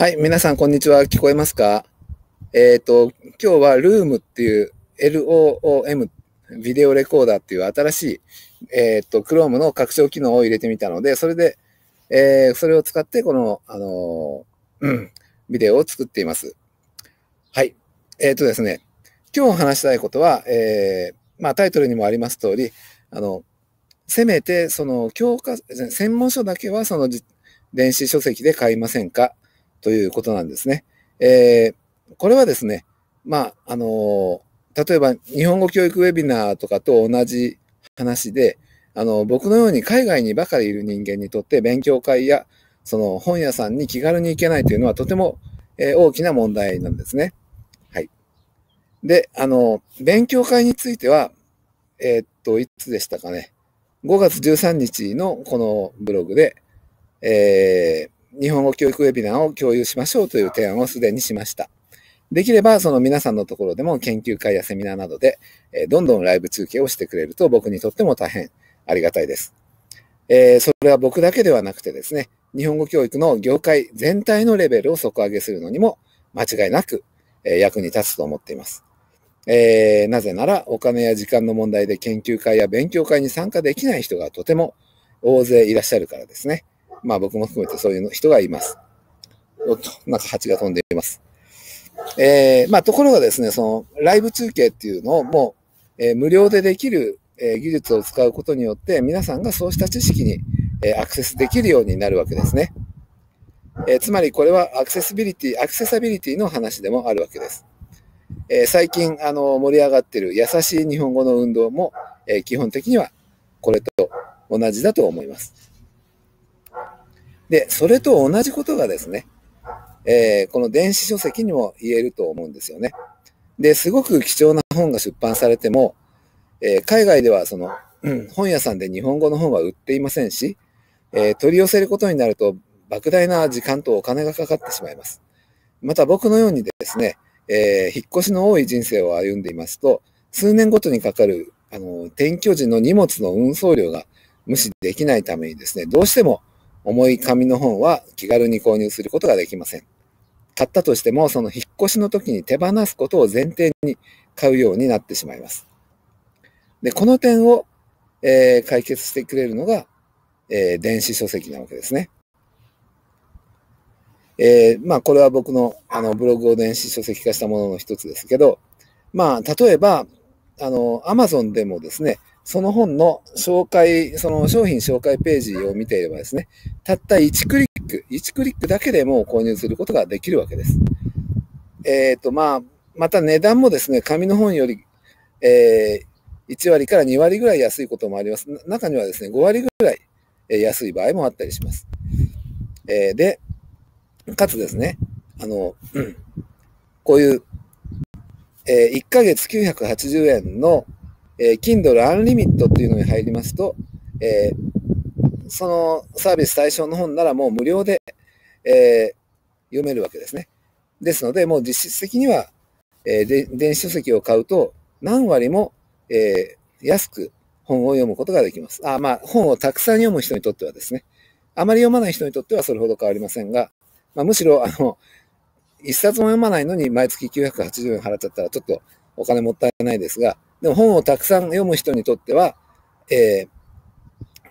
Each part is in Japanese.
はい、皆さん、こんにちは。聞こえますか？えっ、と、今日は Loom っていう LOOM ビデオレコーダーっていう新しい、えっ、と、Chrome の拡張機能を入れてみたので、それで、えーそれを使って、この、あのうん、ビデオを作っています。はい。えっ、とですね、今日話したいことは、えーまあ、タイトルにもあります通り、あの、せめて、その、教科、専門書だけは、その、電子書籍で買いませんか？ということなんですね。えーこれはですね、まあ、あの例えば日本語教育ウェビナーとかと同じ話で、あの、僕のように海外にばかりいる人間にとって勉強会やその本屋さんに気軽に行けないというのはとても、えー大きな問題なんですね。はい。で、あの、勉強会については、えーっと、いつでしたかね。5月13日のこのブログで、えー日本語教育ウェビナーを共有しましょうという提案をすでにしました。できれば、その皆さんのところでも研究会やセミナーなどで、えどんどんライブ中継をしてくれると僕にとっても大変ありがたいです。えーそれは僕だけではなくてですね、日本語教育の業界全体のレベルを底上げするのにも間違いなく、え役に立つと思っています。えーなぜなら、お金や時間の問題で研究会や勉強会に参加できない人がとても大勢いらっしゃるからですね。まあ僕も含めてそういう人がいます。おっと、なんか蜂が飛んでいます。えーまあところがですね、そのライブ中継っていうのをもう、えー無料でできる、えー技術を使うことによって皆さんがそうした知識に、えーアクセスできるようになるわけですね。えーつまりこれはアクセシビリティ、アクセサビリティの話でもあるわけです。えー最近あの盛り上がってる優しい日本語の運動も、えー基本的にはこれと同じだと思います。で、それと同じことがですね、えーこの電子書籍にも言えると思うんですよね。で、すごく貴重な本が出版されても、えー海外ではその、うん本屋さんで日本語の本は売っていませんし、えー取り寄せることになると莫大な時間とお金がかかってしまいます。また僕のようにですね、えー引っ越しの多い人生を歩んでいますと、数年ごとにかかるあの転居時の荷物の運送料が無視できないためにですね、どうしても重い紙の本は気軽に購入することができません。買ったとしても、その引っ越しの時に手放すことを前提に買うようになってしまいます。で、この点を、えー解決してくれるのが、えー電子書籍なわけですね。えーまあ、これは僕のあのブログを電子書籍化したものの一つですけど、まあ、例えば、あの、アマゾンでもですね、その本の紹介、その商品紹介ページを見ていればですね、たった1クリック、1クリックだけでもう購入することができるわけです。えっ、と、まあ、また値段もですね、紙の本より、えー1割から2割ぐらい安いこともあります。中にはですね、5割ぐらい安い場合もあったりします。えーで、かつですね、あの、こういう、え1ヶ月980円の、えー Kindle Unlimited っていうのに入りますと、えーそのサービス対象の本ならもう無料で、えー読めるわけですね。ですので、もう実質的には、えー電子書籍を買うと何割も、えー安く本を読むことができます。あまあ、本をたくさん読む人にとってはですね、あまり読まない人にとってはそれほど変わりませんが、まあ、むしろ、あの、一冊も読まないのに毎月980円払っちゃったらちょっとお金もったいないですが、でも本をたくさん読む人にとっては、えー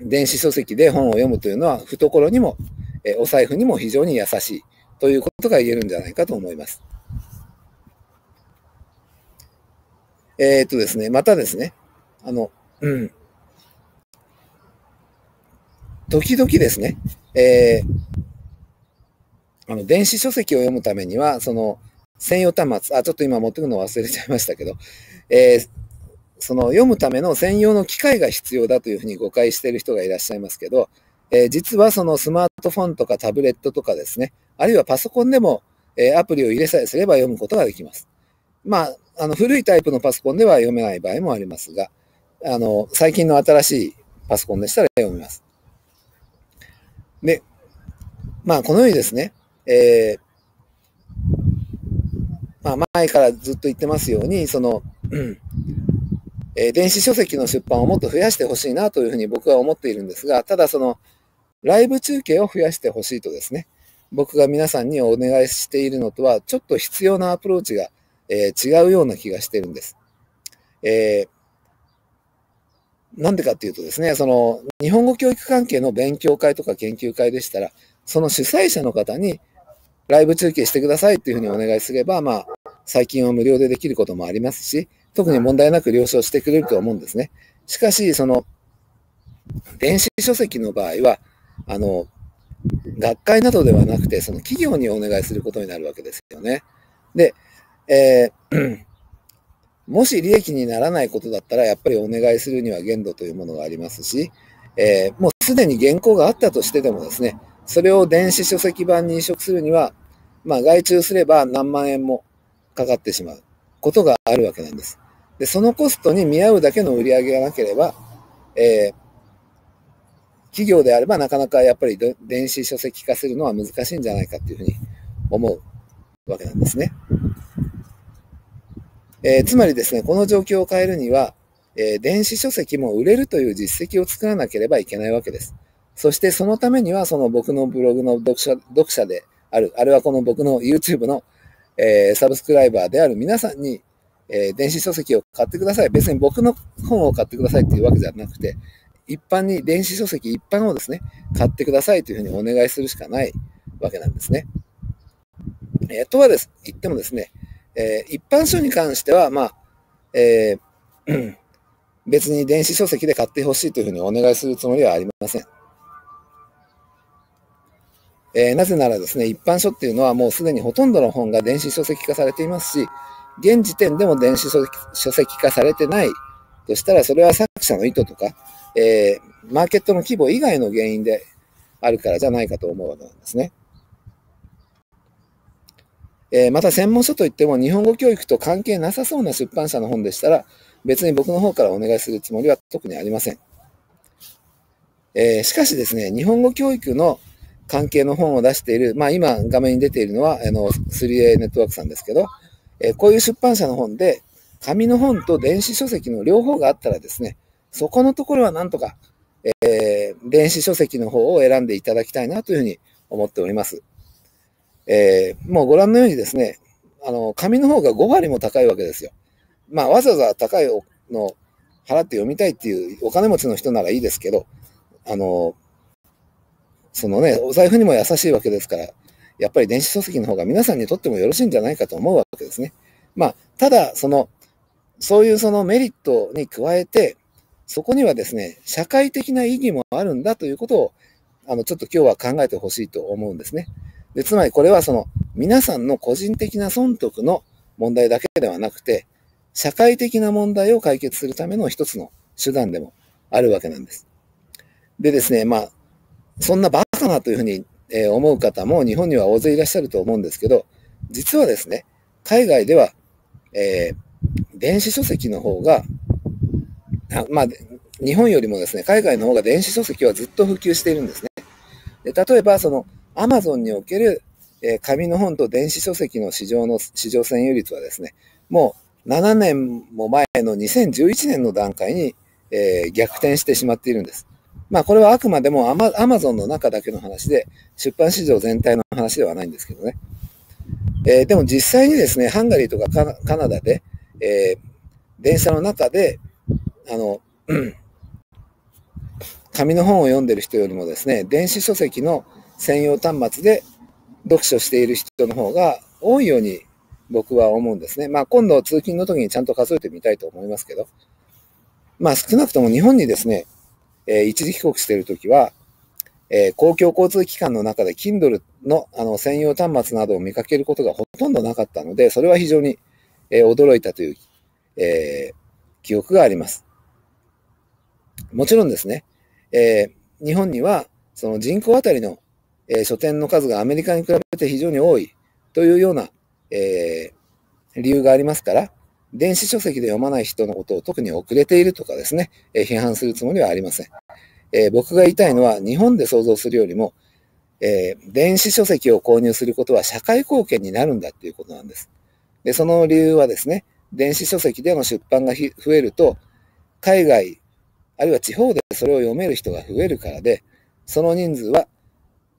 電子書籍で本を読むというのは懐にも、えーお財布にも非常に優しいということが言えるんじゃないかと思います。えーっとですね、またですね、あの、うん。時々ですね、えーあの、電子書籍を読むためには、その、専用端末、あ、ちょっと今持ってくの忘れちゃいましたけど、えーその読むための専用の機械が必要だというふうに誤解している人がいらっしゃいますけど、えー実はそのスマートフォンとかタブレットとかですね、あるいはパソコンでも、えーアプリを入れさえすれば読むことができます。まあ、あの古いタイプのパソコンでは読めない場合もありますが、あの最近の新しいパソコンでしたら読めます。で、まあ、このようにですね、えーまあ、前からずっと言ってますように、その、うんえー電子書籍の出版をもっと増やしてほしいなというふうに僕は思っているんですが、ただその、ライブ中継を増やしてほしいとですね、僕が皆さんにお願いしているのとは、ちょっと必要なアプローチが、えー、違うような気がしてるんです。えー、なんでかっていうとですね、その、日本語教育関係の勉強会とか研究会でしたら、その主催者の方に、ライブ中継してくださいっていうふうにお願いすれば、まあ、最近は無料でできることもありますし、特に問題なく了承してくれると思うんですね。しかし、その、電子書籍の場合は、あの、学会などではなくて、その企業にお願いすることになるわけですよね。で、えー、もし利益にならないことだったら、やっぱりお願いするには限度というものがありますし、えー、もうすでに原稿があったとしてでもですね、それを電子書籍版に移植するには、まあ、外注すれば何万円もかかってしまうことがあるわけなんです。で、そのコストに見合うだけの売り上げがなければ、えー、企業であればなかなかやっぱり電子書籍化するのは難しいんじゃないかっていうふうに思うわけなんですね。えー、つまりですね、この状況を変えるには、えー、電子書籍も売れるという実績を作らなければいけないわけです。そしてそのためには、その僕のブログの読者読者である、あるいはこの僕の YouTube の、えー、サブスクライバーである皆さんに、えー、電子書籍を買ってください。別に僕の本を買ってくださいっていうわけじゃなくて、一般に電子書籍一般をですね、買ってくださいというふうにお願いするしかないわけなんですね。えー、とはです、言ってもですね、えー、一般書に関しては、まあ、えー、別に電子書籍で買ってほしいというふうにお願いするつもりはありません。えー、なぜならですね、一般書っていうのはもうすでにほとんどの本が電子書籍化されていますし、現時点でも電子書籍化されてないとしたら、それは作者の意図とか、えー、マーケットの規模以外の原因であるからじゃないかと思うわけなんですね。えー、また専門書といっても日本語教育と関係なさそうな出版社の本でしたら、別に僕の方からお願いするつもりは特にありません。えー、しかしですね、日本語教育の関係の本を出している、まあ今画面に出ているのは、あの、3A ネットワークさんですけど、え、こういう出版社の本で、紙の本と電子書籍の両方があったらですね、そこのところはなんとか、えー、電子書籍の方を選んでいただきたいなというふうに思っております。えー、もうご覧のようにですね、あの、紙の方が5割も高いわけですよ。まあ、わざわざ高いの払って読みたいっていうお金持ちの人ならいいですけど、あの、そのね、お財布にも優しいわけですから、やっぱり電子書籍の方が皆さんにとってもよろしいんじゃないかと思うわけですね。まあ、ただ、その、そういうそのメリットに加えて、そこにはですね、社会的な意義もあるんだということを、あの、ちょっと今日は考えてほしいと思うんですね。で、つまりこれはその、皆さんの個人的な損得の問題だけではなくて、社会的な問題を解決するための一つの手段でもあるわけなんです。でですね、まあ、そんなバカなというふうにえ思う方も日本には大勢いらっしゃると思うんですけど、実はですね、海外では、えー、電子書籍の方が、あまあ、日本よりもですね、海外の方が電子書籍はずっと普及しているんですね。で例えば、その、アマゾンにおける、えー、紙の本と電子書籍の市場の、市場占有率はですね、もう7年も前の2011年の段階に、えー、逆転してしまっているんです。まあこれはあくまでもアマアマゾンの中だけの話で、出版市場全体の話ではないんですけどね。えー、でも実際にですね、ハンガリーとかカナダで、えー、電車の中で、あの、紙の本を読んでる人よりもですね、電子書籍の専用端末で読書している人の方が多いように僕は思うんですね。まあ今度通勤の時にちゃんと数えてみたいと思いますけど、まあ少なくとも日本にですね、えー、一時帰国しているときは、えー、公共交通機関の中で Kindle のあの専用端末などを見かけることがほとんどなかったので、それは非常に、えー、驚いたという、え記憶があります。もちろんですね、え日本にはその人口あたりの、え書店の数がアメリカに比べて非常に多いというような、え理由がありますから、電子書籍で読まない人のことを特に遅れているとかですね、え批判するつもりはありません。え僕が言いたいのは、日本で想像するよりも、え電子書籍を購入することは社会貢献になるんだっていうことなんです。で、その理由はですね、電子書籍での出版が増えると、海外、あるいは地方でそれを読める人が増えるからで、その人数は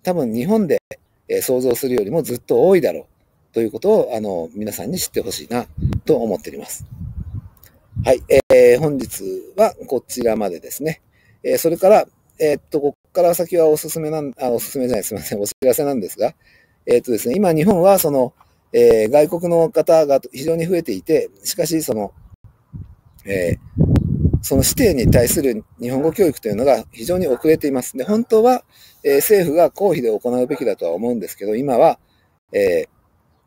多分日本でえ、想像するよりもずっと多いだろうということを、あの、皆さんに知ってほしいなと思っております。はい、えー、本日はこちらまでですね。えー、それから、えー、っと、ここから先はおすすめなん、あ、おすすめじゃない、すみません、お知らせなんですが、えー、っとですね、今日本はその、えー、外国の方が非常に増えていて、しかしその、え、その指定に対する日本語教育というのが非常に遅れています。で、本当は、え、政府が公費で行うべきだとは思うんですけど、今は、え、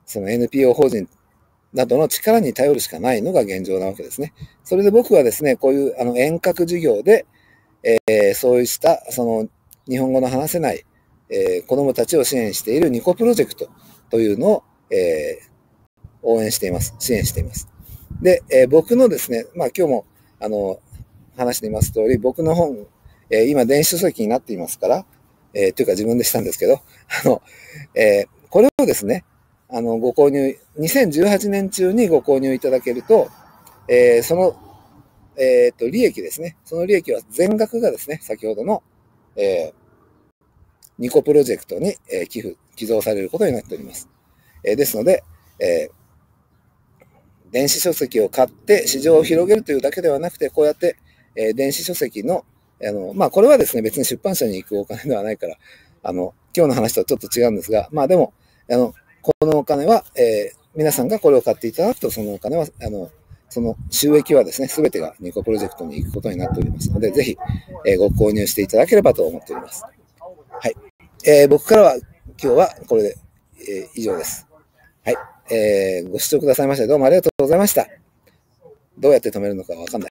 その NPO 法人などの力に頼るしかないのが現状なわけですね。それで僕はですね、こういうあの遠隔授業で、えー、そうしたその日本語の話せない、えー、子供たちを支援しているニコプロジェクトというのを、えー、応援しています。支援しています。で、え僕のですね、まあ今日もあの話しています通り、僕の本、えー、今電子書籍になっていますから、えー、というか自分でしたんですけど、あの、えー、これをですね、あの、ご購入、2018年中にご購入いただけると、えー、その、えっ、と、利益ですね。その利益は全額がですね、先ほどの、えー、ニコプロジェクトに、えー、寄付、寄贈されることになっております。えー、ですので、えー、電子書籍を買って市場を広げるというだけではなくて、こうやって、えー、電子書籍の、あの、まあ、これはですね、別に出版社に行くお金ではないから、あの、今日の話とはちょっと違うんですが、まあでも、あの、このお金は、えー、皆さんがこれを買っていただくと、そのお金は、あの、その収益はですね、すべてがニコプロジェクトに行くことになっておりますので、ぜひ、えー、ご購入していただければと思っております。はい。えー、僕からは今日はこれで、えー、以上です。はい。えー、ご視聴くださいましてどうもありがとうございました。どうやって止めるのかわかんない。